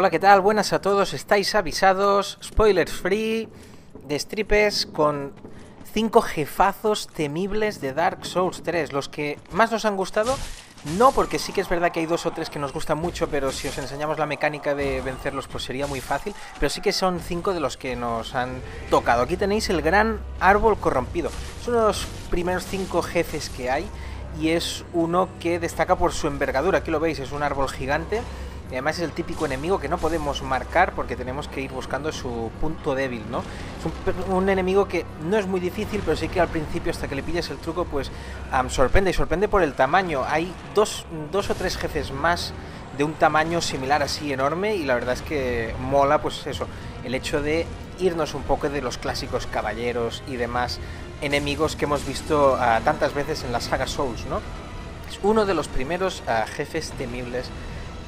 Hola, ¿qué tal? Buenas a todos, estáis avisados, spoilers free, de stripes con cinco jefazos temibles de Dark Souls 3, los que más nos han gustado, no porque sí que es verdad que hay dos o tres que nos gustan mucho, pero si os enseñamos la mecánica de vencerlos pues sería muy fácil, pero sí que son cinco de los que nos han tocado. Aquí tenéis el gran árbol corrompido, es uno de los primeros cinco jefes que hay y es uno que destaca por su envergadura, aquí lo veis, es un árbol gigante y además es el típico enemigo que no podemos marcar porque tenemos que ir buscando su punto débil, ¿no? Es un, enemigo que no es muy difícil, pero sí que al principio, hasta que le pilles el truco, pues sorprende. Y sorprende por el tamaño. Hay dos, dos o tres jefes más de un tamaño similar así enorme y la verdad es que mola pues eso, el hecho de irnos un poco de los clásicos caballeros y demás enemigos que hemos visto uh, tantas veces en la saga Souls, ¿no? Es uno de los primeros uh, jefes temibles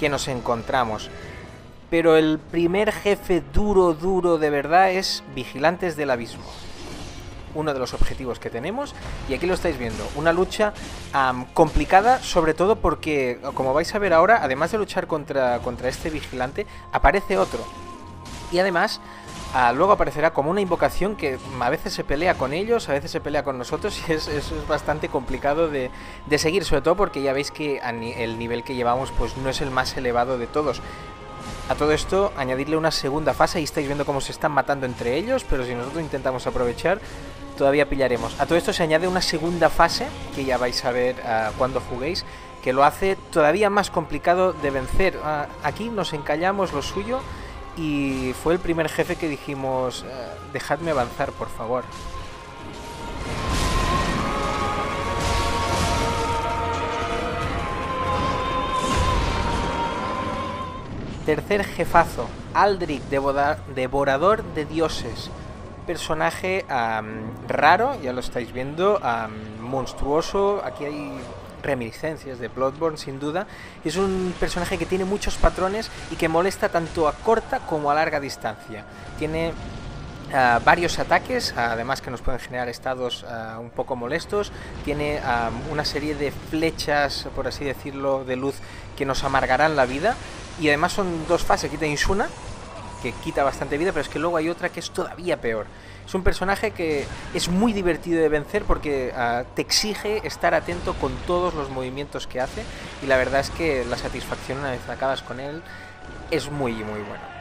que nos encontramos. Pero el primer jefe duro, duro de verdad es Vigilantes del Abismo. Uno de los objetivos que tenemos. Y aquí lo estáis viendo. Una lucha complicada, sobre todo porque, como vais a ver ahora, además de luchar contra, contra este vigilante, aparece otro. Y además, Uh, luego aparecerá como una invocación que a veces se pelea con ellos, a veces se pelea con nosotros y es, es, bastante complicado de, de, seguir, sobre todo porque ya veis que el nivel que llevamos pues no es el más elevado de todos. A todo esto, añadirle una segunda fase y estáis viendo cómo se están matando entre ellos, pero si nosotros intentamos aprovechar, todavía pillaremos. A todo esto se añade una segunda fase, que ya vais a ver uh, cuando juguéis, que lo hace todavía más complicado de vencer. Uh, aquí nos encallamos lo suyo y fue el primer jefe que dijimos, eh, dejadme avanzar, por favor. Tercer jefazo, Aldrich, devorador de dioses. Personaje raro, ya lo estáis viendo, monstruoso. Aquí hay reminiscencias de Bloodborne sin duda. Es un personaje que tiene muchos patrones y que molesta tanto a corta como a larga distancia. Tiene Uh, varios ataques, además que nos pueden generar estados uh, un poco molestos. Tiene uh, una serie de flechas, por así decirlo, de luz que nos amargarán la vida. Y además son dos fases. Aquí tenéis una, que quita bastante vida, pero es que luego hay otra que es todavía peor. Es un personaje que es muy divertido de vencer porque uh, te exige estar atento con todos los movimientos que hace y la verdad es que la satisfacción una vez acabas con él es muy muy buena.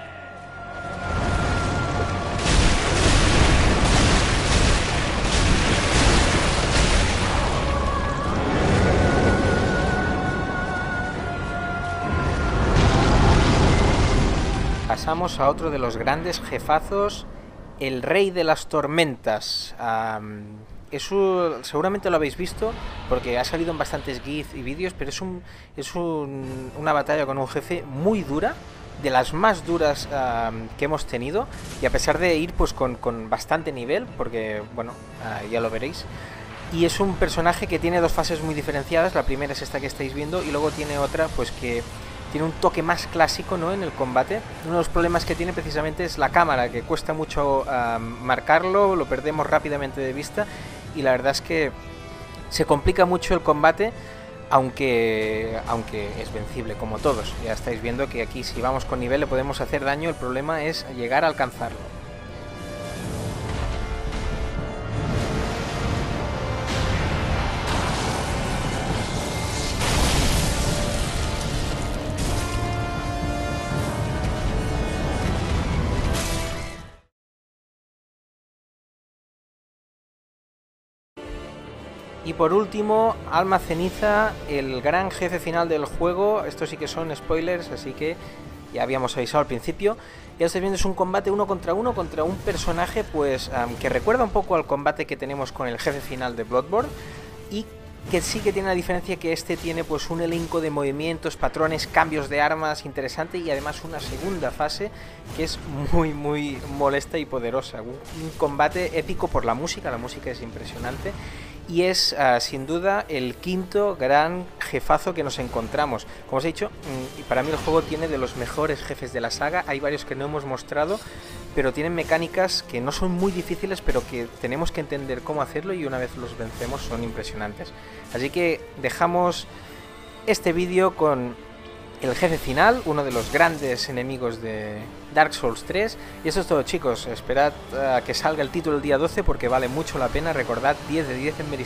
A otro de los grandes jefazos el Rey de las Tormentas. Um, seguramente lo habéis visto porque ha salido en bastantes GIF y vídeos, pero es, un, es un, una batalla con un jefe muy dura, de las más duras um, que hemos tenido, y a pesar de ir pues con, bastante nivel, porque bueno, uh, ya lo veréis. Y es un personaje que tiene dos fases muy diferenciadas, la primera es esta que estáis viendo y luego tiene otra pues que tiene un toque más clásico ¿no? en el combate. Uno de los problemas que tiene precisamente es la cámara, que cuesta mucho marcarlo, lo perdemos rápidamente de vista y la verdad es que se complica mucho el combate, aunque, aunque es vencible como todos. Ya estáis viendo que aquí si vamos con nivel le podemos hacer daño, el problema es llegar a alcanzarlo. Y por último, Alma Ceniza, el gran jefe final del juego. Estos sí que son spoilers, así que ya habíamos avisado al principio. Ya estáis viendo, es un combate uno contra uno contra un personaje pues que recuerda un poco al combate que tenemos con el jefe final de Bloodborne y que sí que tiene la diferencia que este tiene pues un elenco de movimientos, patrones, cambios de armas interesante y además una segunda fase que es muy muy molesta y poderosa. Un, combate épico por la música, la música es impresionante y es uh, sin duda el quinto gran jefazo que nos encontramos. Como os he dicho, mm, para mí el juego tiene de los mejores jefes de la saga, hay varios que no hemos mostrado, pero tienen mecánicas que no son muy difíciles, pero que tenemos que entender cómo hacerlo y una vez los vencemos son impresionantes. Así que dejamos este vídeo con el jefe final, uno de los grandes enemigos de Dark Souls 3. Y eso es todo chicos, esperad a que salga el título el día 12 porque vale mucho la pena, recordad 10 de 10 en Mary.